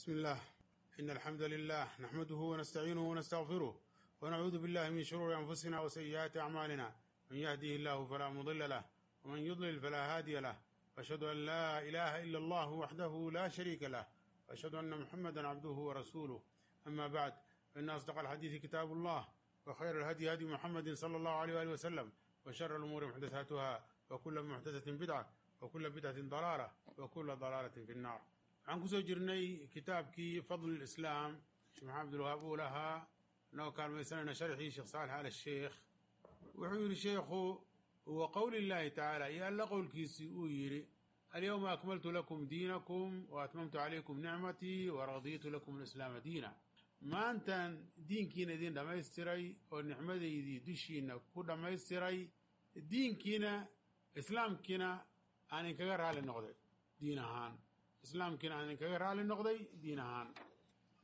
بسم الله إن الحمد لله نحمده ونستعينه ونستغفره ونعوذ بالله من شرور أنفسنا وسيئات أعمالنا من يهديه الله فلا مضل له ومن يضلل فلا هادي له وأشهد أن لا إله إلا الله وحده لا شريك له وأشهد أن محمدا عبده ورسوله أما بعد فإن أصدق الحديث كتاب الله وخير الهدي هدي محمد صلى الله عليه وآله وسلم وشر الأمور محدثاتها وكل محدثة بدعة وكل بدعة ضلالة وكل ضلالة في النار waxaan ku soo jirnay kitaabkii fadl lislaam sheekh maxamed abdulwahaab uu lahaa inagoo kaalmaysanayna sharxii sheekh saalex al sheekh wuxuu yidhi sheekhu wa qowli llaahi tacaala iyo alla qowlkiisii uu yidhi alyowma akmaltu lakum diinakum wa atmamtu calaykum nicmatii wa radiitu lakum alislaama diina. Maantan diinkiina idin dhammaystiray oo nicmadaydii dushiina ku dhammaystiray diinkiina islaamkiina aan inkaga raali noqday diin ahaan islaamkiina aan idinkaga raali noqday diin ahaan.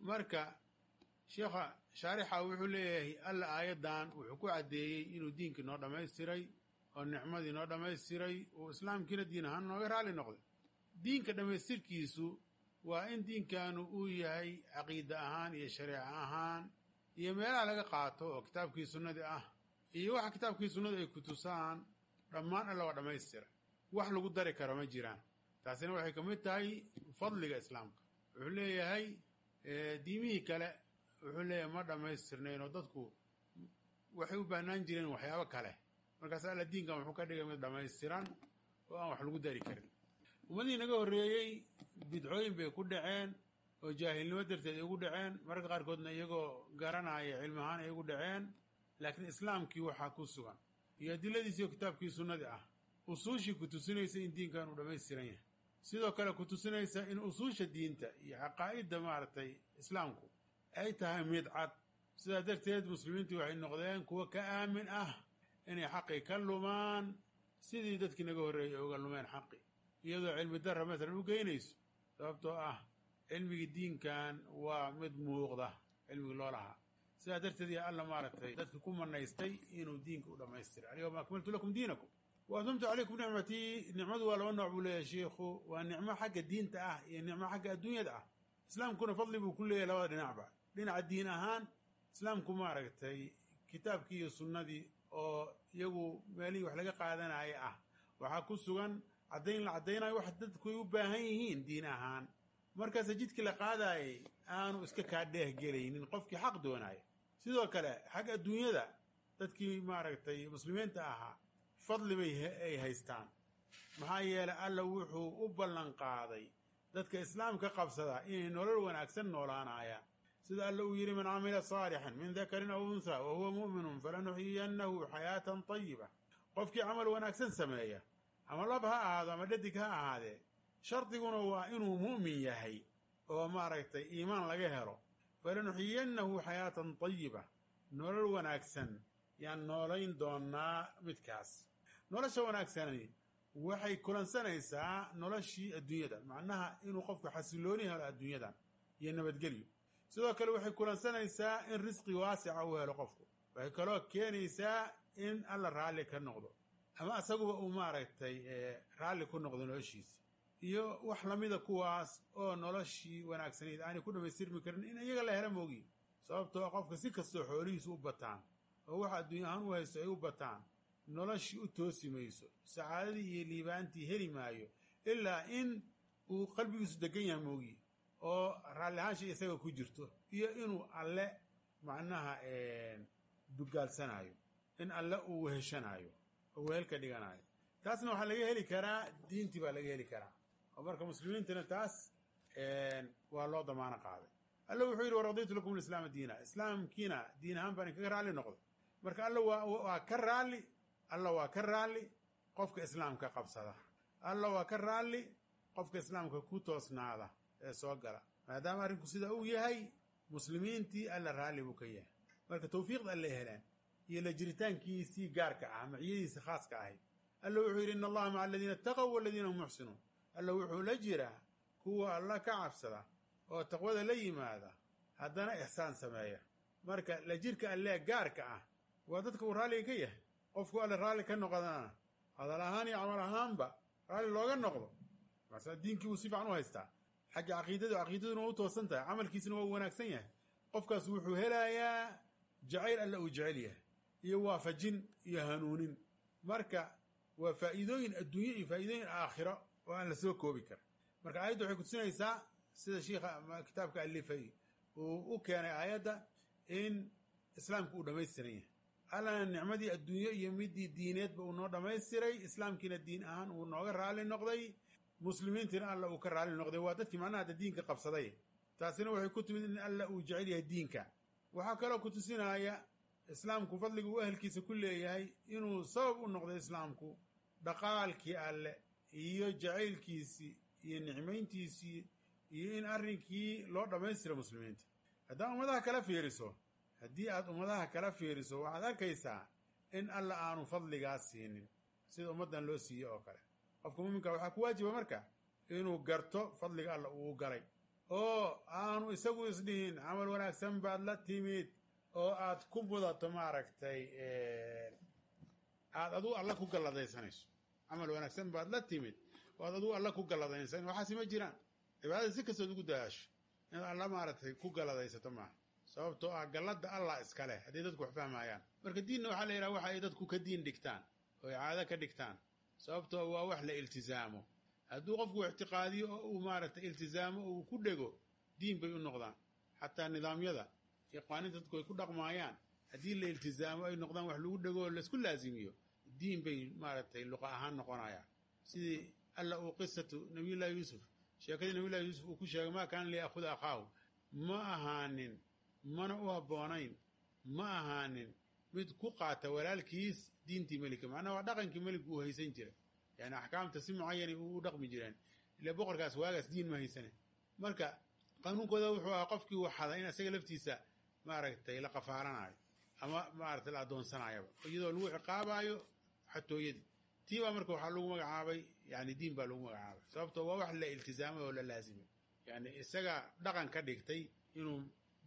Marka sheekha shaarixa wuxuu leeyahay alla aayaddan wuxuu ku caddeeyey inuu diinkii noo dhammaystiray oo nicmadii noo dhammaystiray uu islaamkiina diin ahaan nooga raali noqday. Diinka dhammaystirkiisu waa in diinkaanu uu yahay caqiida ahaan iyo shareeco ahaan iyo meelaha laga qaato oo kitaabkii sunnadii ah iyo waxa kitaabkii sunnadu ay ku tusaan dhammaan alla waa dhammaystiray wax lagu dari karo ma jiraan taasina waxay ka mid tahay fadliga islaamka wuxuu leeyahay diimihii kale wuxuu leeyahay ma dhammaystirnayn oo dadku waxay u baahnaan jireen waxyaabo kale markaas alla diinkan wuxuu ka dhigay mid dhammaystiran oo aan wax lagu dari karin ummadihii naga horreeyey bidcooyin bay ku dhaceen oo jaahilnimo darteed ay ugu dhaceen mararka qaarkoodna iyagoo garanaya cilmi ahaan ay ugu dhaceen laakiin islaamkii waxaa ku sugan iyo adiladiisi iyo kitaabkii sunnadii ah usuushii ku tusinaysa in diinkan uu dhammaystiran yahay sidoo kale ku tusinaysa in usuusha diinta iyo caqaa'idda maaragtay islaamku ay tahay mid cad. Sidaa darteed muslimiintii waxay noqdeen kuwo ka aamin ah inay xaqii ka lumaan. Sidii dadkii naga horreeyay ay uga lumeen xaqi iyadoo cilmi darra masalan u geynayso sababtoo ah cilmigii diinkan waa mid muuqda cilmigii loo lahaa. Sidaa darteed yaa alla maaragtay dadki ku manaystay inuu diinka u dhammaystiray alyawma akmaltu lakum diinakum wa atmamtu calaykum nicmatii nicmadu waa laba nooc buu leeyahay sheikhu waa nicmo xagga diinta ah iyo nicmo xagga adduunyada ah islaamkuna fadli buu ku leeyahay labada dhinacba dhinaca diin ahaan islaamku maaragtay kitaabkii iyo sunnadii oo iyagu meelihii wax laga qaadanaya ah waxaa ku sugan caddayn la caddaynayo wax dadku ay u baahan yihiin diin ahaan markaase jidkii la qaadaayay aanu iska kaa dheeh gelaynin qofkii xaq doonaya sidoo kale xagga adduunyada dadkii maaragtay muslimiinta ahaa fadli bay ay haystaan. Maxaa yeelay alla wuxuu u ballan qaaday dadka islaamka qabsada inay nolol wanaagsan noolaanayaan. Sida alla uu yidhi man camila saalixan min dakarin aw unhaa wa huwa mu'minun falanuxyiyannahu xayaatan tayiba qofkii camal wanaagsan sameeya ama lab ha ahaado ama dhadig ha ahaadee shardiguna waa inuu mu'min yahay oo maaragtay iimaan laga helo. Falanuxyiyannahu xayaatan tayiba nolol wanaagsan yaan noolayn doonnaa midkaas nolosha wanaagsani waxay kulansanaysaa noloshii adduunyada macnaha inuu qofku xasilooni helo adduunyadan iyo nabadgelyo. Sidoo kale waxay kulansanaysaa in risqi waasica uu helo qofku. Waxay kaloo keenaysaa in alla raalli ka noqdo ama asaguba uu maaragtay raalli ku noqdo noloshiisi iyo wax lamida kuwaas oo noloshii wanaagsanayd aanay ku dhammaystirmi karin in iyaga la hela moogi sababtoo qofka si kastoo xoolihiisu u bataan oo waxa adduunya ahaan u haysto ay u bataan noloshii u toosi mayso sacaadadii iyo liibaantii heli maayo ilaa in uu qalbigiisu degan yahay moogi oo raalli ahaansha isaga ku jirto iyo inuu alle macnaha dugaalsanaayo in alle uu weheshanaayo oo wehelka dhiganayo taasna waxaa laga heli karaa diintii baa laga heli karaa. Oo marka muslimiintana taas waa loo damaano qaaday. Alla wuxuu yidhi waradiitu lakum alislaama diina. Islaamkiina diin ahaan baan inkaga raalli noqday. Marka alla waa ka raalli alla waa ka raalli qofka islaamka qabsada. Alla waa ka raalli qofka islaamka ku toosnaada ee soo gala. Maadaama arrinku sida uu yahay muslimiintii alla raalli buu ka yahay. Marka tawfiiqda alla helaan iyo la jiritaankiisii gaarka ah maciyadiisa khaaska ahayd alla wuxuu yidhi ina allaha maca aladiina itaqow waladiina hum muxsinuun. Alla wuxuu la jiraa kuwa alla ka cabsada oo taqwada la yimaada haddana ixsaan sameeya. Marka la jirka allee gaarka ah waa dadka uu raalliga ka yahay qofku alle raalli ka noqdana hadal ahaan iyo camal ahaanba raalli looga noqdo. Marsaa diinkii uu si fiican u haystaa. Xagga caqiidada caqiidaduna waa u toosan tahay. Camalkiisna waa u wanaagsan yahay. Qofkaas wuxuu helayaa jacayl alla uu jecel yahay. Iyo waafajin iyo hanuunin. Marka waa faa'iidooyin adduunye iyo faa'iidooyin aakhiro oo aan la soo koobi karin. Marka aayadda waxay kutusinaysaa sida shiikha kitaabka alifay uu u keenay aayadda in islaamku uu dhammaystiran yahay allana nicmadii adduunyo iyo midii diineedba uu noo dhammaystiray. Islaamkiina diin ahaan uu nooga raali noqday. Muslimiintiina alla uu ka raali noqday. Waa dadkii macnaha hadda diinka qabsaday. Taasina waxay ku timid in alla uu jecel yahay diinka. Waxaa kaloo ku tusinaya islaamku fadliga uu ahelkiisa ku leeyahay inuu sabab u noqday islaamku. Dhaqaalkii alle iyo jacaylkiisii iyo nicmayntiisii iyo in arrinkii loo dhammaystira muslimiinta. Haddaad ummadaha kala fiiriso haddii aad ummadaha kala fiiriso waxaad arkaysaa in alla aanu fadligaas siinin sida ummaddan loo siiye oo kale. Qofka muuminka waxaa ku waajiba marka inuu garto fadliga alla uu galay. Oo aanu isagu isdhihin camal wanaagsan baad la timid oo aad ku mudato maaragtay aad aduu alla ku galladaysanayso camal wanaagsan baad la timid oo aad aduu alla ku galladaysan waxaasi ma jiraan. Cibaadada si kastood ugu dadaasho. Inaad alla maaragtay ku galladaysato maaha sababtoo ah galladda allah iska leh hadday dadku wax fahmayaan marka diinna waxaa la yidhaha waxa ay dadku ka diin dhigtaan oo ay caado ka dhigtaan. Sababtoo waa wax la iltizaamo hadduu qofku ictiqaadiyo oo uu maaragtay iltizaamo oo uu ku dhego diin bay u noqdaan. Xataa nidaamyada iyo qaaninta dadku ay ku dhaqmaayaan haddii la iltizaamo ay noqdaan wax lagu dhego oo la isku laazimiyo diin bay maaragtay luqa ahaan noqonayaan. Sidii alla uu qisatu nabiyullahi yuusuf sheekadii nabiyullahi yuusuf uu ku sheegay maa kaana liyaakhuda akhaahu ma ahaanin mana u habboonayn ma ahaanin mid ku qaata walaalkiis diintii melika macnaha waa dhaqankii meligu uu haysan jiray. Yani axkaamta si mucayani u dhaqmi jireen. Ile boqorkaas waagaas diin ma haysane. Marka qanuunkooda wuxuu ahaa qofkii uu xaday in isaga laftiisa maaragtay la qafaalanayo ama maaragtay la addoonsanayaba iyadoo lagu ciqaabaayo xatooyadii. Tii baa marka waxaa lagu magacaabay yani diin baa lagu magacaabay. Sababtoo waa wax la iltizaamay oo la laazimay yani isaga dhaqan ka dhigtay inuu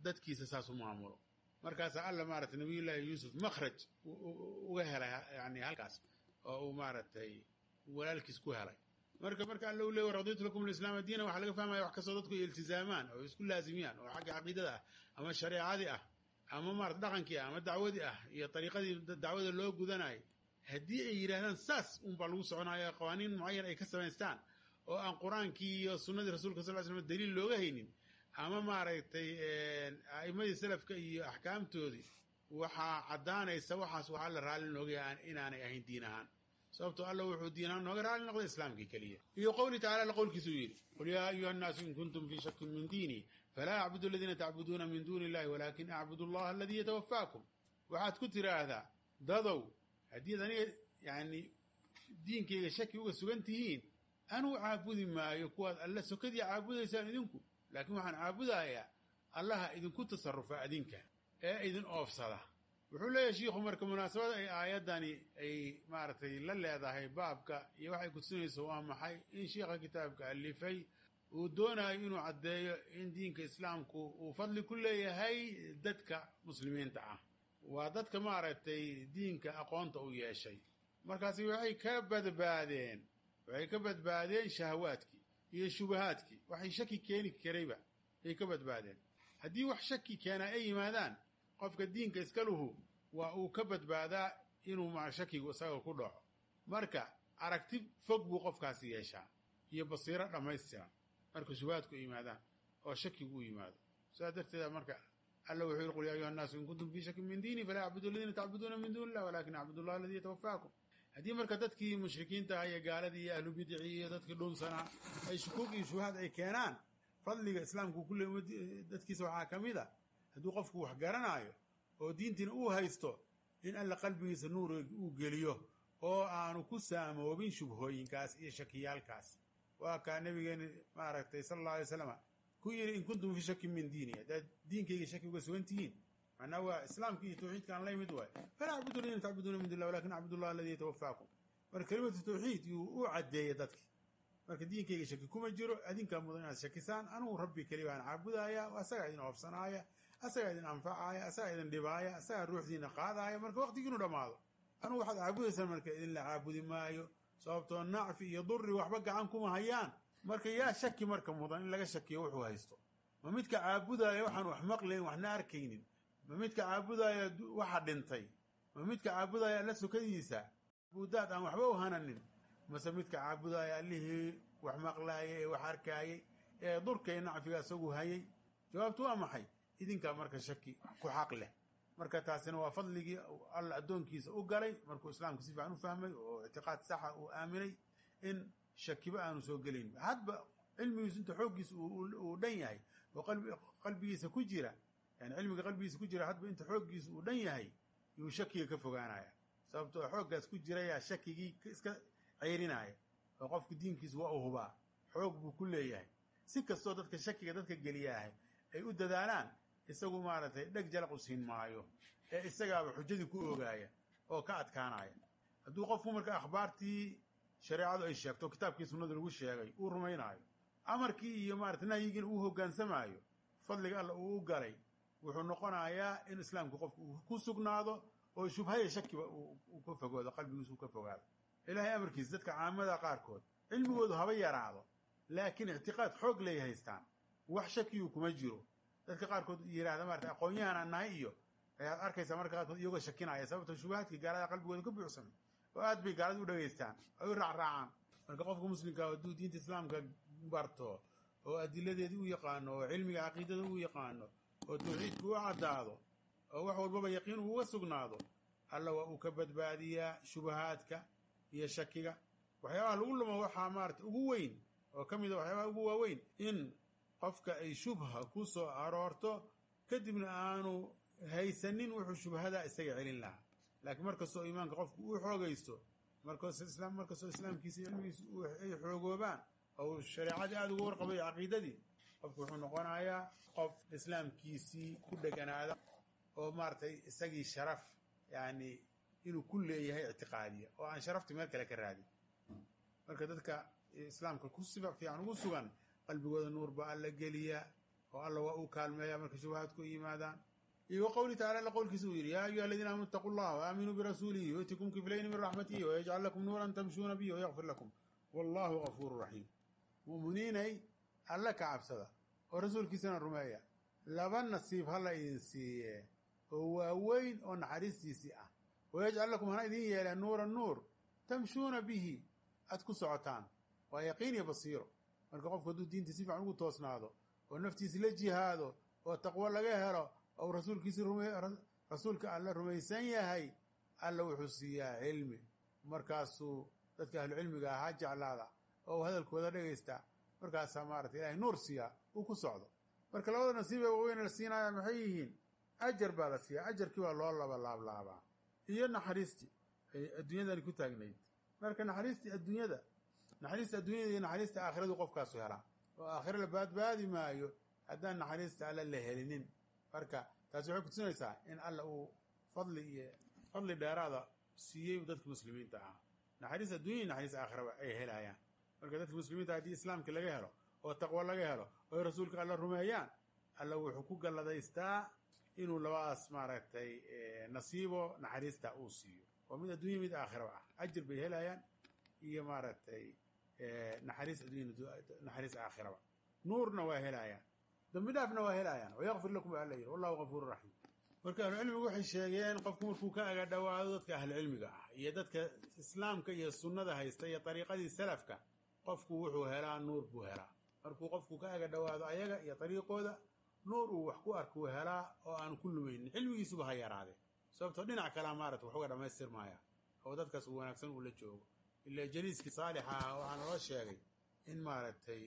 dadkiisa saas u maamulo. Markaasaa alla maaragtay nabiyullaahi yuusuf makhraj uga helay yani halkaas oo uu maaragtay walaalkiis ku helay. Marka marka alla u leey raditu lakum alislaama diina waxaa laga fahmaya wax kastoo dadku iltizaamaan oo isku laazimiyaan oo xagga caqiidada ah ama shareecadii ah ama maarata dhaqankii ah ama dacwadii ah iyo dariiqadii dacwada loo gudanayo haddii ay yidhahdaan saas unbaa lagu soconaya qawaaniin mucayan ay ka samaystaan oo aan qur'aankii iyo sunnadii rasulka sal ly slam daliil looga haynin ama maaragtay a'imadii salafka iyo axkaamtoodii waxaa caddaanaysa waxaas waxaa la raalli noogaya inaanay ahayn diin ahaan. Sababtoo alla wuxuu diin ahaan nooga raalli noqday islaamkii keliya iyo qowlii tacala alla qowlkiisuu yidhi qul yaa ayuha annaasu in kuntum fii shakin min diinii falaa acbudu aladiina tacbuduuna min duuni illahi walaakin acbudu allaha aladii yatawafaakum waxaad ku tiraahdaa dadow haddiid aniga yani diinkayga shaki uga sugan tihiin anuu caabudi maayo kuwaad alla sokadii caabudaysaan idinku laakiin waxaan caabudayaa allaha idinku tasarufa adinka ee idin oofsada. Wuxuu leeyahay shiikhu marka munaasabada ay aayaddani ay maaragtay la leedahay baabka iyo waxay kutusinayso waa maxay in shiikha kitaabka alifay uu doonayo inuu caddeeyo in diinka islaamku uu fadli ku leeyahay dadka muslimiinta ah. Waa dadka maaragtay diinka aqoonta u yeeshay. Markaasi waxay ka badbaadeen waxay ka badbaadeen shahawaadkii iyo shubahaadkii waxay shaki keeni karayba ay ka badbaadeen. Haddii wax shaki keenaa ay yimaadaan qofka diinka iskaluhu waa uu ka badbaadaa inuu ma shakigu isaga ku dhaco. Marka aragti fog buu qofkaasi yeeshaa iyo basiiro dhammaystiran. Marka shubahaadku ay yimaadaan oo shakigu u yimaado. Sidaas darteeda marka alla wuxuu yiri qul ya ayuha annaasu in kuntum fii shakin min diini falaa acbudu aladiina tacbuduuna min duuni illah walakin acbudu allah aladii yatawafaakum haddii marka dadkii mushrikiinta ah iyo gaaladii iyo ahlu bidicii iyo dadkii dhunsanaa ay shukuug iyo shubahaad ay keenaan fadliga islaamku kulle dadkiisa waxaa ka mid a hadduu qofku wax garanaayo oo diintiina uu haysto in alla qalbigiisa nuur uu geliyo oo aanu ku saamoobin shubhooyinkaas iyo shakiyaalkaas. Waa kaa nabigeeni maaragtay sala alla alay slam ku yidhi in kuntum fii shakin min diini haddaad diinkayga shaki uga sugan tihiin macnaa waa islaamka iyo tawxiidkaan la yimid waay. Falaa acbudu ladina tacbuduuna min dun lah walakin acbudu allah aladii yatawafaakum marka kelimatu tawxiid yuu u caddeeya dadki marka diinkayga shaki kuma jiro adinkaa mudan inaad shakisaan anugu rabbi keli baan caabudaaya asagaa idin oofsanaaya asagaa idin anfacaaya asagaa idin dhibaaya asagaa ruuxdiina qaadaaya. Marka waqtigiinu dhammaado anugu waxaad caabudaysaan marka idinla caabudi maayo. Sababtoo nacfi iyo duri waxba gacan kuma hayaan. Marka yaa shaki marka mudan in laga shakiyo wuxuu haysto. Ma midka caabudaya waxaan wax maqlayn waxna arkaynin ma midka caabudaya waxa dhintay. Ma midka caabudaya alla sukadiisa. Buudaad aan waxba u hananin. Mase midka caabudaya allihii wax maqlaayay ee wax arkaayay ee durkay nacfiga isagu hayay. Jawaabtu waa maxay? Idinkaa marka shaki ku xaq leh. Marka taasina waa fadligii alla addoonkiisa u galay markuu islaamka si fiican u fahmay oo ictiqaad saxa uu aaminay in shakiba aanu soo gelayn. Hadba cilmigiisu inta xooggiisa uu dhan yahay oo qalbigiisa ku jira yani cilmiga qalbigiisa ku jira hadba inta xooggiisa uu dhan yahay yuu shakiga ka fogaanaya. Sababtoo xooggaas ku jirayaa shakigii iska ceyrinaya oo qofku diinkiisu waa u hubaa. Xoog buu ku leeyahay. Si kastoo dadka shakiga dadka geliyaahay ay u dadaalaan isagu maaragtay dheg jalaq u siin maayo ee isagaaba xujadii ku ogaaya oo ka adkaanaya hadduu qofku marka akhbaartii shareecadu ay sheegto kitaabkii sunnadu lagu sheegay uu rumaynaayo amarkii iyo maarata nahyigiina uu hogaansamaayo fadliga alla uu u galay wuxuu noqonayaa in islaamku qofku uu ku sugnaado oo shubhaya shakiba uu ka fogoodo qalbigiisu ka fogaado. Ilaahay amarkiisa dadka caamada qaarkood cilmigoodu haba yaraado laakiin ictiqaad xoog leey haystaan. Wax shakiyu kuma jiro. Dadka qaarkood yidhahda maarata aqoon-yahan aan nahay iyo ayaad arkaysaa marka qaarkood iyagoo shakinaya sababto shubahaadkii gaalada qalbigooda ka buuxsamay oo aad bay gaalada u dhegaystaan ay u raacraacaan. Marka qofka muslimka hadduu diinta islaamka barto oo adiladeedii u yaqaano oo cilmiga caqiidada u yaqaano oo tawxiidka u caddaado oo wax walbaba yaqiin uga sugnaado alla waa uu ka badbaadiyaa shubahaadka iyo shakiga. Waxyaabaha lagu lumo waxaa maarata ugu weyn oo ka mid a waxyaabaha ugu waaweyn in qofka ay shubha ku soo aroorto kadibna aanu haysanin wuxuu shubhadaa isaga celin lahaa. Laakiin markastoo iimaanka qofku uu xoogaysto markastoo islaamkiisa iyo cilmigiisa ay xoogoobaan oo shareecadii aada uga warqabay caqiidadii qofku wuxuu noqonayaa qof islaamkiisii ku dheganaada oo maaratay isagii sharaf yani inuu ku leeyahay ictiqaadiya oo aan sharafti meel kale ka raadin. Marka dadka islaamka ku sifa fiican ugu sugan qalbigooda nuur baa alla geliyaa oo alla waa uu kaalmeeyaa marka shubahaadku yimaadaan. Iyo wa qowlihi tacala alla qowlkiisa uu yidhi yaa ayuha aladiina aamanu itaquu llaha waaaaminuu birasuulihi yu'tikum kiflayni min raxmatihi wayajcal lakum nuuran tamshuuna bihi wayakfir lakum. Wallahu gafuuru raxiim mu'miniinay alla ka cabsada oo rasuulkiisana rumeeya. Laba nasiib hala idin siiye oo waaweyn oo naxariistiisii ah. Wayajcal lakum hana idin yeelee nuuran nuur tamshuuna bihi aad ku socotaan. Waa yaqiin iyo basiiro. Marka qofku hadduu diinta si fiican ugu toosnaado oo naftiisi la jihaado oo taqwo laga helo ou rasuulkiisi rasuulka alla rumaysan yahay alla wuxuu siiyaa cilmi. Markaasuu dadka ahlucilmiga ahaa jeclaada oo hadalkooda dhagaystaa markaasaa maarata ilahay nuur siiyaa uu ku socdo. Marka labada nasiib ee waaweyn la siinaya maxay yihiin? Ajar baa la siiyaa. Ajarkii baa loo laba laablaabaa. Iyo naxariistii ay adduunyadani ku taagnayd. Marka naxariistii adduunyada naxariista adduunyada iyo naxariista aakhiradu qofkaasu helaa. Oo aakhiro la baadbaadi maayo haddaan naxariista alla la helinin. Marka taasi waxay kutusinaysaa in alla uu fadli iyo fadli dheeraada siiyey dadka muslimiinta ah. Naxariis adduunya iyo naxariis aakhiraba ay helayaan marka dadka muslimiinta haddii islaamka laga helo oo taqwo laga helo oo rasuulka alla rumeeyaan alla wuxuu ku galladaystaa inuu labadaas maaragtay nasiibo naxariista uu siiyo. Oo mid adduunya mid aakhiraba ah. Ajir bay helayaan iyo maaragtay addunya naxariis aakhiraba nuurna waa helayaan. Dambi dhaafna waa helayaan. Wayakfir lakum alla yidhi wallahu gafuuru raxiim marka ahlucilmigu waxay sheegeen qofku markuu ka aga dhowaado dadka ahlucilmiga ah iyo dadka islaamka iyo sunnada haysta iyo dariiqadii salafka qofku wuxuu helaa nuur buu helaa. Markuu qofku ka aga dhowaado ayaga iyo dariiqooda nuur uu wax ku arkuu helaa oo aan ku lumaynin. Cilmigiisuba ha yaraade sababtoo dhinac kalea maarata wax uga dhammaystirmaya oo dadkaas uu wanaagsan uu la joogo. Ilaa jaliiskii saalixa ah waxaa naloo sheegay in maaragtay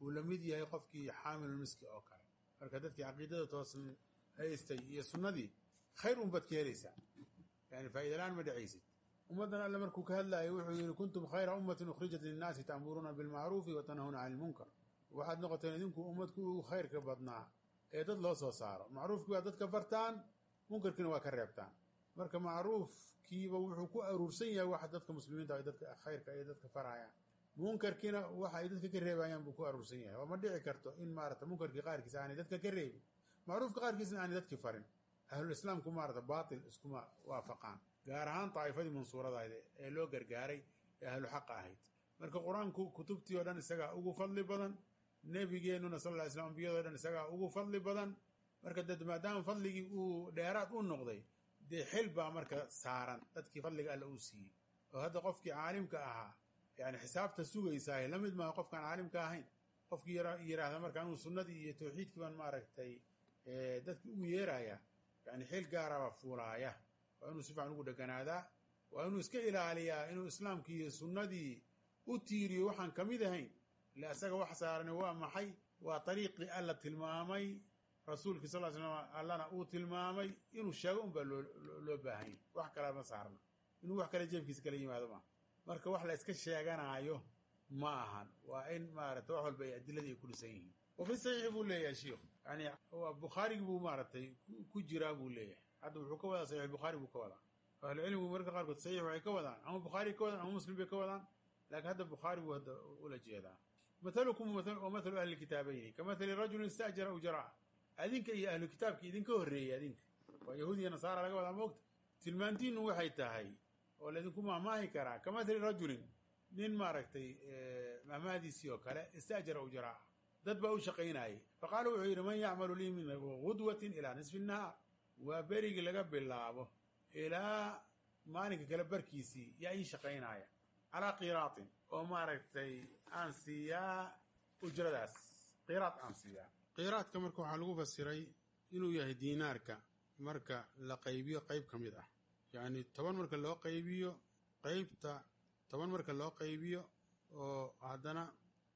uu la mid yahay qofkii xaamilulmiski oo kale. Marka dadkii caqiidada toosan haystay iyo sunnadii khayr un baad ka helaysaa. Yani faa'idalaan ma dhacaysid ummaddan alle markuu ka hadlaayay wuxuu yidhi kuntum khayra ummatin ukhrijat linnaasi ta'muruuna bilmacruufi wa tanhauna cani ilmunkar waxaad noqoteen idinku ummadku ugu khayrka badnaa ee dad loo soo saaro. Macruufkii waa dadka fartaan munkarkiina waa ka reebtaan. Marka macruufkiiba wuxuu ku aruursan yahay waxa dadka muslimiinta ay dadka khayrka ay dadka farayaan munkarkiina waxa ay dadka ka reebayaan buu ku aruursan yahay. Oo ma dhici karto in maarata munkarkii qaarkiisa aanay dadka ka reebin. Macruufka qaarkiisna aanay dadki farin. Ahlulislaamku maarata baatil iskuma waafaqaan gaar ahaan daa'ifadii mansuuradahayd ee loo gargaaray ee ahlu xaqa ahayd. Marka qur'aanku kutubtii oo dhan isagaa ugu fadli badan nebigeennuna sal ly slam ambiyado dhan isagaa ugu fadli badan marka dad maadaama fadligii uu dheeraad u noqday dee xil baa marka saaran dadkii fadliga alla uu siiyey. Oo hadda qofkii caalimka ahaa yani xisaabta sugaysaay la mid maaha qofkaan caalimka ahayn qofkii yidhaahda marka anuu sunnadii iyo tawxiidkii baan maaragtay dadki ugu yeeraya yani xil gaaraba fuulaaya waa inuu si fiican ugu dheganaadaa waa inuu iska ilaaliyaa inuu islaamkii iyo sunnadii u tiiriyo waxaan ka mid ahayn ille asaga wax saarani waa maxay waa ariiqii alla tilmaamay rasuulkii sal slam allana uu tilmaamay inuu sheego un baa loo baahanya wax kale ma saarna inuu wax kale jeebkiisa kala yimaado maaha marka wax la iska sheeganaayo ma ahan. Waa in maarata wax walba ay adiladii ay ku dhisan yihiin. Wa fi saxiixi buu leeyahay shiikhu yani bukhaarigi buu maaragtay ku jiraa buu leeyahay hadda wuxuu ka wadaa saxiix bukhaari buu ka wadaa ahlucilmigu mararka qaarkood saxiix waxay ka wadaan ama bukhaari ka wadaan ama muslim bay ka wadaan laakiin hadda bukhaari buu hadda ula jeedaa mathalukum wa mathalu ahli kitaabayni ka mathali rajulin ista'jara ujraa adinka iyo ahlu kitaabki idinka horreeyey adinka waa yahuud iyo nasaara laga wadaa moogta tilmaantiinu waxay tahay oo laydinku mahmaahi karaa ka mathali rajulin nin maaragtay mahmaadiisii oo kale ista'jara ujraa dad baa u shaqaynayay faqaala wuxuu yidhi man yacmalu lii min gudwatin ilaa nisfi nahaar waa berigii laga bilaabo. Ilaa maalinka kale barkiisii yaa ii shaqaynaya. Calaa qiraatin. Oo maaragtay aan siiyaa ujradaas. Qiraad aan siiyaa. Qiraadka marka waxaa lagu fasiray inuu yahay diinaarka marka la qaybiyo qayb ka mid ah. Yacni toban marka loo qaybiyo qaybta toban marka loo qaybiyo oo haddana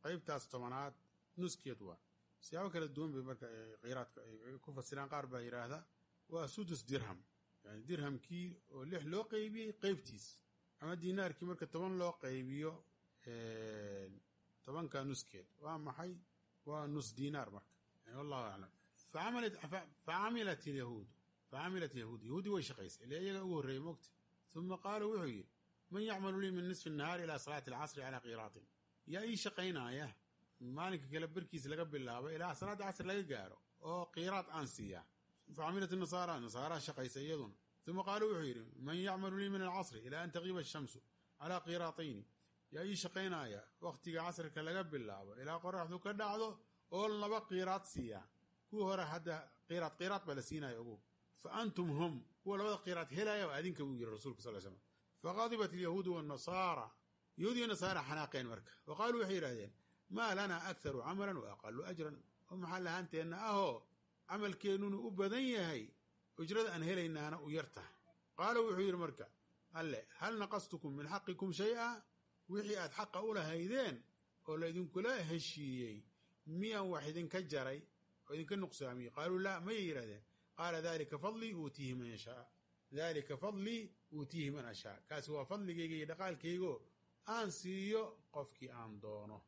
qaybtaas tobanaad nuskeed waa. Siyaabo kala duwan bay marka qiraadka ay ku fasiraan qaar baa yidhaahda waa sudus dirham. Yani dirhamkii oo lix loo qaybiyey qeybtiis ama diinaarkii marka toban loo qaybiyo tobanka nuskeed. Waa maxay? Waa nus diinaar marka. Yani wallahu aclam facamilat yahuudu facamilat yahuud yahuudi way shaqaysay. Ile iyaga ugu horreeyey mogta uma qaaluu wuxuu yidhi man yacmalu lii min nisfi nahaari ilaa salaati alcasri calaa qiraatin. Yaa ii shaqaynaaya maalinka kale barkiisa laga bilaabo ilaa salaadda casr laga gaaro oo qiraad aan siiyaa facamilat nasaara nasaaraa shaqaysa iyaduna uma qaaluu wuxuu yidhi man yacmalu lii min alcasri ilaa an taqiiba ashamsu calaa qiraatayni yaa ii shaqaynaya wakhtiga casrika laga bilaabo ilaa qoraxdu ka dhacdo oo laba qiraad siiyaa kuwa hore hadda qiraad qiraad baa la siinaya ogu fa antum hum kuwa labada qiraad helaya waa adinka buu yidhi rasulka sal slam faqadibat alyahuudu wanasaara yahuud nasaara xanaaqeen marka wa qaaluu waxay yidhahdeen maa lanaa akharu camalan wa aqalu ajran oo maxaa lahaanteenna ahoo camalkeennuna u badan yahay ujrada aan helaynaana u yar tahay. Qaala wuxuu yidhi marka alle hal naqastukum min xaqikum shay-a? Wixii aad xaqa u lahaydeen oo laydinkula heshiiyey miyaan wax idinka jaray oo idinka nuqsaamiyey? Qaaluu laa mayay yidhahdeen qaala dalika fadlii uutiihi man yashaa. Dalika fadlii uutiihi man ashaa. Kaasi waa fadligayga iyo dhaqaalkaygo aan siiyo qofkii aan doono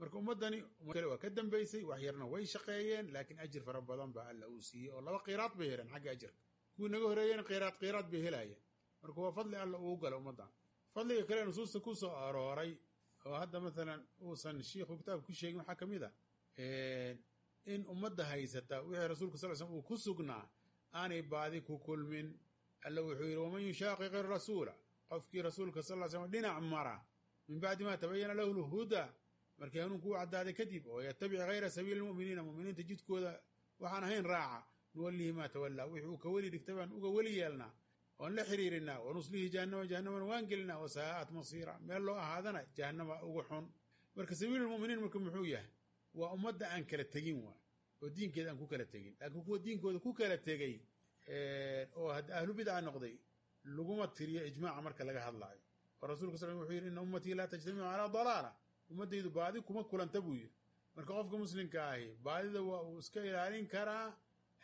marka ummaddani kale waa ka dambaysay wax yarna way shaqeeyeen laakiin ajir fara badan baa alla uu siiyey oo laba qiraad bay heleen xagga ajirka. Kuwii naga horeeyeen qiraad qiraad bay helaayeen marka waa fadli alla uu gala ummaddan. Fadliga kale nusuusta ku soo arooray oo hadda maalan uusan shiikhu kitaabka ku sheegin waxaa ka mid a in ummadda haysata wixii rasuulka sal slm uu ku sugnaa aanay baadi ku kulmin. Alla wuxuu yidhi waman yushaaqiq irasuula qofkii rasuulka sal slam dhinac mara min bacdi ma tabayana lahu lhudaa markii hanuunku u caddaaday kadib oo yatabic hayra sabiili lmu'miniina mu'miniinta jidkooda waxaan ahayn raaca. Nuwallihi maa tawallaa. Wixii uu ka weli dhigtay baan uga weli yeelnaa oon la xiriirinaa wa nuslihi jahannama jahannamana waan gelinaa. Wa saa'at masiira. Meel loo ahaadana jahannama ugu xun. Marka sabiilulmuminiin marka muxuu yahay? Waa ummadda aan kala tegin waay oo diinkeeda aan ku kala tegin. Laakiin kuwa diinkooda ku kala tegey oo ahlu bidca noqday laguma tiriyo ijmaaca marka laga hadlaayo. Oo rasulka sal wuxuu yidhi ina ummatii laa tajtamicu calaa dalaala ummaddaydu baadi kuma kulanta buu yidhi. Marka qofka muslimka ahi baadida waa uu iska ilaalin karaa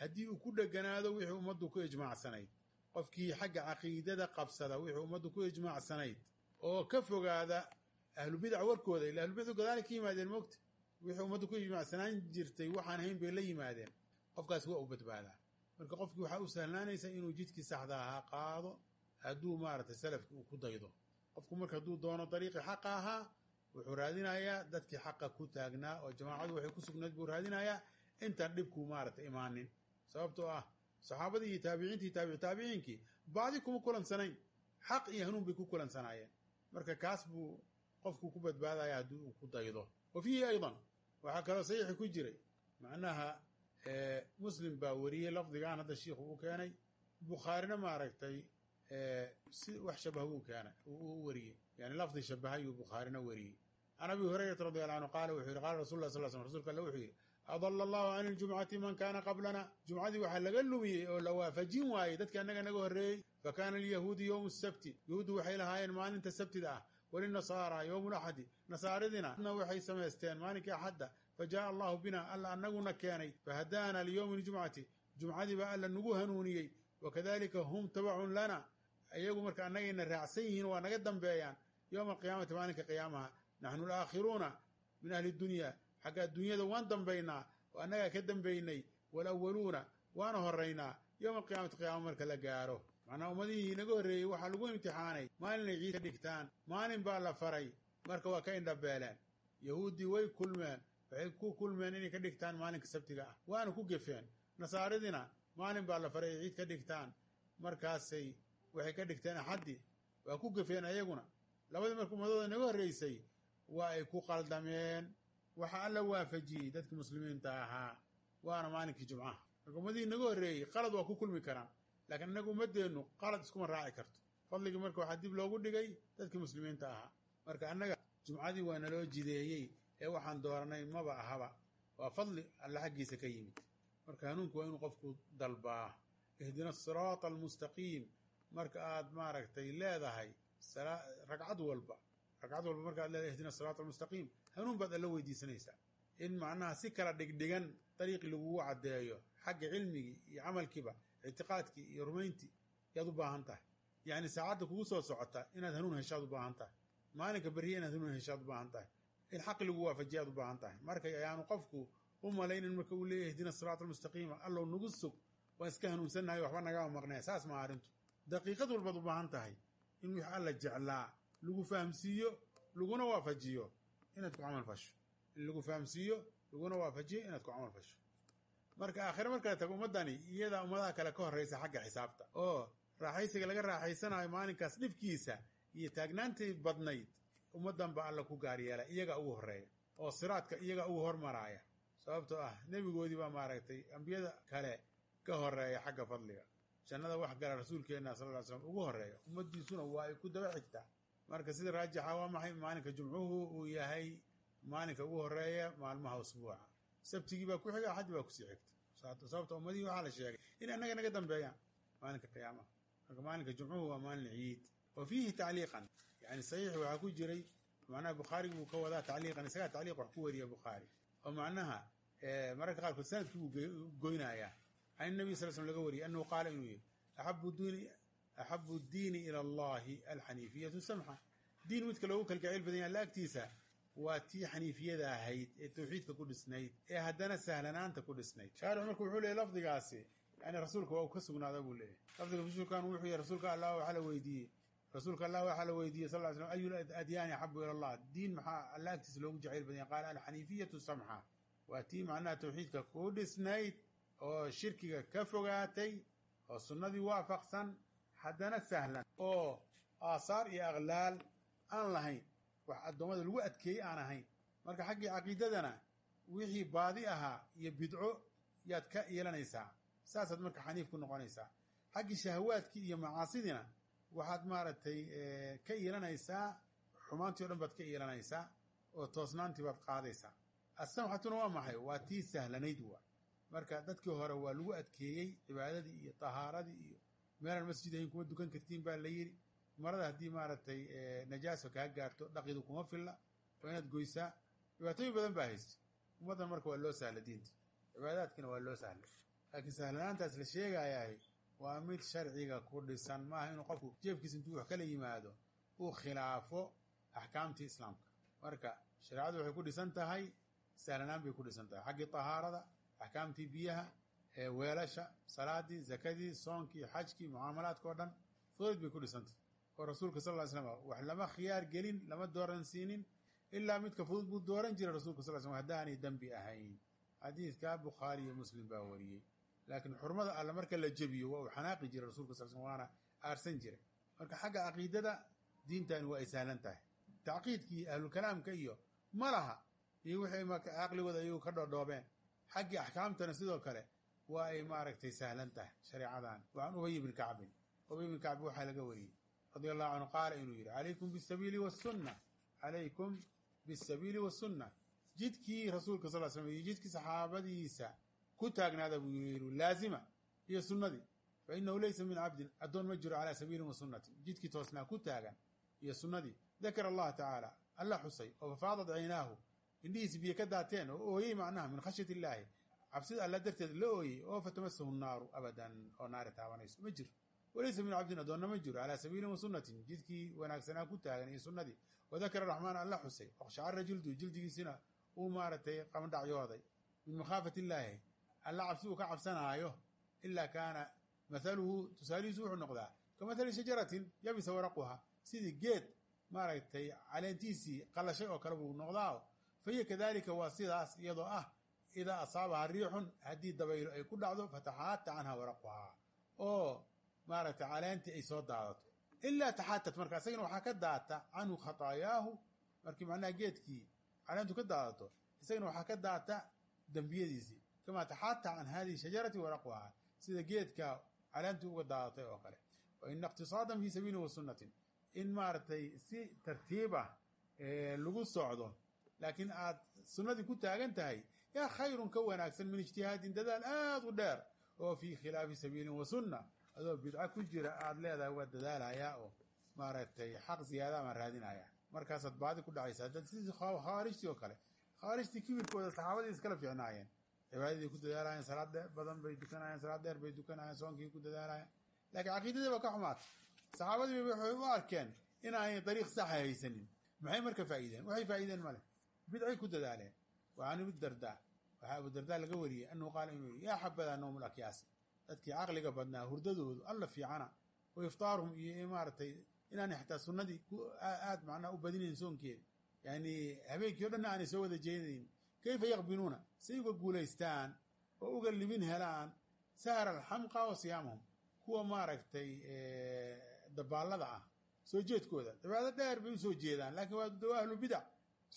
haddii uu ku dheganaado wixii ummaddu ku ijmaacsanayd. Qofkii xagga caqiidada qabsada wixii ummaddu ku ijmaacsanayd. Oo ka fogaada ahlubidac warkooda ila ahlubidacu gadaali ka yimaadeen moogta. Wixii ummaddu ku ijmaacsanaan jirtay waxaan ahayn bay la yimaadeen. Qofkaas waa u badbaadaa. Marka qofkii waxaa u sahlaanaysa inuu jidkii saxda ahaa qaado hadduu maaragtay salafki uu ku daydo. Qofku marka hadduu doono dariiqii xaqa ahaa wuxuu raadinayaa dadkii xaqa ku taagnaa oo jamaacadu waxay ku sugnayd buu raadinayaa intaan dhibku maaragtay imaanin. Sababtoo ah saxaabadii iyo taabiciintii taabici taabiciinkii bacdi kuma kulansanayn xaq iyo hanuun bay ku kulansanaayeen marka kaas buu qofkuu ku badbaadaya haddii uu ku daydo. Wa fiihi aydan waxaa kaloo saxiixi ku jiray. Macnaha muslim baa wariyey lafdigan hadda shiikhu u keenay. Bukhaarina maaragtay si wax shabaha uu keenay u wariyey. Yani lafdi shabahayuu bukhaarina wariyey can abi hurayrata radi alla anhu qaala wuxuu yihi qaala rasul lah sal sl rsulka alle wuxuu yidhi adala allahu can iljumcati man kana qablana jumcadii waxaa laga lumiyey oo la waafajin waayey dadkii annaga naga horreeyey fakana alyahuudu yowmu sabti yahuuddu waxay lahaayeen maalinta sabtida ah walinasaara yowmu laxadi nasaaridina waxay samaysteen maalinkii axadda fajaءa allahu bina alla anaguna keenay fahadaana liyowmi ljumcati jumcadii baa alla nagu hanuuniyey wakadalika hum tabacun lana iyagu marka annagayna raacsan yihiin waa naga dambeeyaan yowma alqiyaamati maalinka qiyaamaha naxnu alaakhiruuna min ahli dunya xagga adduunyada waan dambaynaa oo annagaa ka dambaynay walawaluuna waana horaynaa yowma alqiyaamati qiyaama marka la gaaro macnaa ummadihii naga horreeyey waxaa lagu imtixaanay maalinay ciid ka dhigtaan maalin baa la faray marka waa ka indhabeeleen yahuuddii way kulmeen waxay ku kulmeen inay ka dhigtaan maalinka sabtiga ah waana ku gefeen nasaaridina maalin baa la faray ay ciid ka dhigtaan markaasay waxay ka dhigteen axaddi waa ku gefeen ayaguna labadii marka ummadooda naga horreysay waa ay ku qaldameen. Waxa alla waafajiyey dadkii muslimiinta ahaa waana maalinkii jumcaha marka ummadihii naga horreeyey qalad waa ku kulmi karaan. Laakiin innaga ummadeennu qalad iskuma raaci karto. Fadligii marka waxaa dib loogu dhigay dadkii muslimiinta ahaa marka annaga jumcadii waa naloo jideeyey. Ee waxaan dooranay maba ahaba. Waa fadli alla xaggiisa ka yimid. Marka hanuunku waa inuu qofku dalbaa. Ihdina asiraata almustaqiim marka aad maaragtay leedahay ragcad walba ragcad walba marka ad leedahay ihdina asiraata almustaqiim hanuun baad alla weydiisanaysaa. In macnaha si kala dhigdhigan dariiqii lagugu caddeeyo xagga cilmigii iyo camalkiiba ictiqaadkii iyo rumayntii yaad u baahan tahay. Yacni saacadda kugu soo socota inaad hanuun heshaad u baahan tahay. Maalinka beriya inaad hanuun heshaad u baahan tahay. In xaqi lagu waafajiyaad u baahan tahay. Marka ayaanu qofku u malaynin marka uu leeyahy ihdina siraata almustaqiima allow nagu sug. Waan iska hanuunsannahay waxba nagama maqnee. Saas maa arrintu. Daqiiqad walbaad u baahan tahay in wix alla jeclaa lagu fahamsiiyo laguna waafajiyo inaad ku camal fasho. In lagu fahamsiiyo laguna waafajiyo inaad ku camal fasho. Marka aakhire markale tago ummaddani iyadaa ummadaha kale ka horraysa xagga xisaabta. Oo raaxaysiga laga raaxaysanayo maalinkaas dhibkiisa iyo taagnaantii badnayd ummaddan ba alla ku gaar yeela iyaga ugu horreeya. Oo siraadka iyaga ugu hormaraaya sababtoo ah nebigoodii baa maaragtay ambiyada kale ka horreeya xagga fadliga. Jannada wax gala rasuulkeenna sal ly slam ugu horreeya. Ummaddiisuna waa ay ku daba xigtaa marka sida raajixa waa maxay? Maalinka jumcuhu uu yahay maalinka ugu horreeya maalmaha usbuuca. Sabtigii baa ku xiga axaddi baa ku sii xigta. Sababta ummadihii waxaa la sheegay. In annaga naga dambeeyaan maalinka qiyaamaha marka maalinka jumcuhu waa maalin ciid. Wa fiihi tacliiqan. Yani saxiix waxaa ku jiray macnaha bukhaarigi buu ka wadaa tacliiqan isagaa tacliiq wax ku wariya bukhaari. Oo macnaha mararka qaarkood sannadkii buu goynayaa. Can inabiy sal slm laga wariyay annahu qaala inuu yihi axabu diini axabu diini ila allahi alxaniifiyatu samxa diin midka loogu kalgacayl badan yaha alla agtiisa waa tii xaniifiyada ahayd ee tawxiidka ku dhisnayd ee haddana sahlanaanta ku dhisnayd shaarix marka wuxuu leeyay lafdigaasi yani rasuulka waa uu ka sugnaada buu leeyahy lafdiga fishurkan wuxuu yihi rasuulka allah waxaa la weydiiyey rasuulka allah waxaa la weydiiyey sal slam ayu adyaani axabu ila allah diin maxaa alla agtiisa loogu jacayl badan yahay qaala alxaniifiyatu samxa waa tii macnaha tawxiidka ku dhisnayd oo shirkiga ka fogaatay oo sunnadii waafaqsan haddana sahlan oo aasaar iyo aqlaal aan lahayn wax addoommada lagu adkeeyey aan ahayn. Marka xaggii caqiidadana wixii baadi ahaa iyo bidco yaad ka yeelanaysaa. Saasaad marka xaniif ku noqonaysaa. Xaggii shahawaadkii iyo macaasidina waxaad maaragtay ka yeelanaysaa xumaantii o dhan baad ka yeelanaysaa oo toosnaantii baad qaadaysaa. Assamxatuna waa maxay? Waa tii sahlanayd waa. Marka dadkii hore waa lagu adkeeyey cibaadadii iyo tahaaradii iyo meelaan masjid ahayn kuma dukan kartiin baa la yidhi marada haddii maaragtay najaaso kaa gaarto dhaqidu kuma filla waa inaad goysaa. Dhibaatooyin badan baa haysta. Ummaddan marka waa loo sahla diinta. Cibaadaadkina waa loo sahla laakiin sahlanaantaas la sheegayahay waa mid sharciga ku dhisan. Maaha inuu qofku jeefkiisa intuu wax kala yimaado uu khilaafo axkaamtii islaamka. Marka shareecadu waxay ku dhisan tahay sahlanaan bay ku dhisan tahay. Xaggii tahaarada axkaamtii biyaha weelasha salaadii zakadii soonkii xajkii mucaamalaadka o dhan fudud bay ku dhisantahy oo rasuulka sal ly slam wax lama khiyaar gelin lama dooran siinin ilaa midka fudud buu dooran jiray rasulka sal slam haddaanay dembi ahayn. Xadiidka bukhaari iyo muslim baa wariyey. Laakiin xurmada alle marka la jebiyo waa uu xanaaqi jiray rasulka sal slam waana aarsan jiray. Marka xagga caqiidada diintani waa ay sahlan tahay. Tacqiidkii ahlulkalaamka iyo ma laha iyo wixii caqligooda ayagu ka dhoodhoobeen. Xaggii axkaamtana sidoo kale waa ay maaragtay sahlan tahay shareecadan waan ubay ibni kacbin ubay ibni kacbi waxaa laga wariyey radia allahu canhu qaala inuu yidhi calaykum bisabiili wasunna calaykum bisabiili wasunna jidkii rasuulka sal slam iyo jidkii saxaabadiisa ku taagnaada buu yidhi laazima iyo sunnadii. Fa inahu laysa min cabdin addoon ma jiro calaa sabiilin wa sunnatin jidkii toosnaa ku taagan iyo sunnadii. Dakara allaha tacaala alla xusay oo fafaadat caynaahu indhihiisi biyo ka daateen oo ooyey macnaha min khashyati illaahi cabsida alla darteed la ooyey oo fatamasahu naaru abadan oo naari taabanayso. Ma jiro. Walaysa min cabdin addoonna ma jiro. Calaa sabiilin wa sunnatin jidkii wanaagsanaa ku taagan iyo sunnadii. Wadakara raxmaan alla xusay. Oqshacara jildu jildigiisina uu maaragtay qamandhacyooday min makhaafati illaahi alla cabsi uu ka cabsanaayo ilaa kaana mathaluhu tusaalihiisu wuxuu noqdaa ka mathali shajaratin yabisa waraquha. Sidii geed maaragtay caleentiisii qalashay oo kale buu noqdaa fa hiya kadalika waa sidaas iyadoo ah idaa asaabaha riixun haddii dabaylo ay ku dhacdo fataxaata canha waraquhaa oo maaragtay caleentii ay soo daadato ilaa taxaatat marka isagana waxaa ka daata canhu khataayaahu markii macnaha geedkii caleentu ka daadato isagana waxaa ka daata dembiyadiisii kamaa taxaata can hadihi shajarati waraquhaa sida geedka caleentu uga daadatay oo kale wa iqtisaadan fii sabiilin wa in maaragtay si tartiib ah lagu socdo laakiin aad sunnadii ku taagan tahay yaa khayrun ka wanaagsan min ijtihaadin dadaal aada u dheer oo fii khilaafi sabiilin wa sunna adoo bidco ku jira aada leedahay waa dadaalayaa oo maaragtay xaq ziyaada amaan raadinaya markaasaad baadi ku dhacaysaa dad sidii khawaarijtii oo kale khawaarijtii kibirkooda saxaabadii iskala fiicnaayeen cibaadadii ku dadaalayeen salaad badan bay dukanayeen salaad dheer bay dukanayeen soonkii ku dadaalayeen laakiin caqiidadii ba ka xumaatay saxaabadii waxay u arkeen inaanay dariiq saxa haysanin maxay marka faa'iideen waxay faa'iideen male bidcay ku dadaaleen wa can abidardaa waxaa abudardaa laga wariyey annahu qaala inuu yihi yaa xabadaa nawm lakyaasi dadkii caqliga badnaa hurdadoodu alla fiicana wa iftaaruhum iyo maaragtay inaanay xataa sunnadii aad macnaha u badinayn soonkeeda yani habeenkii o dhanna aanay soo wada jeedayn kayfa yaqbinuuna say uga guulaystaan oo uga libin helaan sahara alxamqa wa siyaamahum kuwa maaragtay dabaallada ah soo jeedkooda. Dabaado dheer bay u soo jeedaan laakiin waa dawa ahlu bidac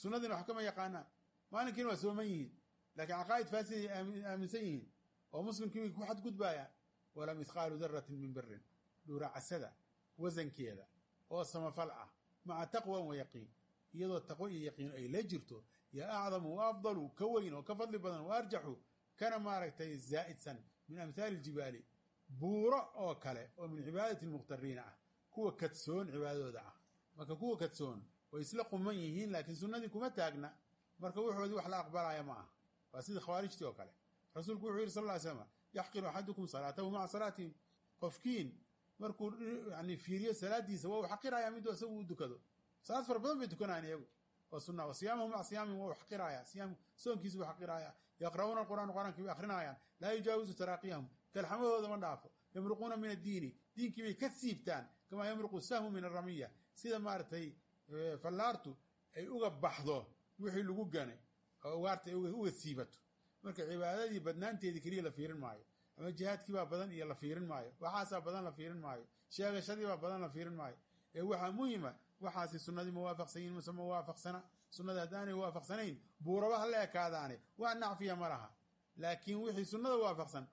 sunnadiina wax kama yaqaanaan. Maalinkiina waa sooman yihiin laakiin caqaa'id faasiday aaminsan yihiin oo muslimkii ku xadgudbaayaan wala mithqaalu daratin min birin dhuuracasada wasankeeda oo samafal ah maca taqwan wa yaqiin iyadoo taqwo iyo yaqiin ay la jirto yaa acdamu wa afdalu ka weyn oo ka fadli badan wa arjaxu kana maaragtay zaa'idsan min amhaali iljibaali buuro oo kale oo min cibaadati lmukhtariina ah kuwa kadsoon cibaadadooda ah marka kuwa kadsoon way isla quman yihiin laakiin sunnadii kuma taagna marka wuxoodii wax la aqbalaya ma ah waa sidii khawaarijtii oo kale rasuulku wuxuu yihi sal ly slam yaxqiru axadukum salaatahu maca salaatihim qofkiin markuu yani fiiriyo salaadiisa waa u xaqirayaa miduu isagu u dukado. Salaad fara badan bay dukanayaan iyagu. Oo sunna wa siyaamahu maca siyaamihim waa u xaqiraya siyaam soonkiisa buu xaqiraya yaqra'uuna alqur'aan qur'ankii bay akrinayaan laa yujaawizu taraaqiyahum kalxamadooda ma dhaafo. Yamruquuna min addiini diinkii bay ka siibtaan. Kamaa yamruqu sahmu min aramiya sida maaragtay fallaartu ay uga baxdo wixii lagu ganay oo ugaarta ay uga siibato marka cibaadadii badnaanteedii keliya la fiirin maayo ama jihaadkiibaa badan iyo la fiirin maayo waxaasaa badan la fiirin maayo sheegashadiibaa badan la fiirin maayo. Ee waxaa muhima waxaasi sunnadii ma waafaqsan yihiin mase ma waafaqsana. Sunnada haddaanay waafaqsanayn buuraba ha la ekaadaane wax nacfiya ma laha. Laakiin wixii sunnada waafaqsan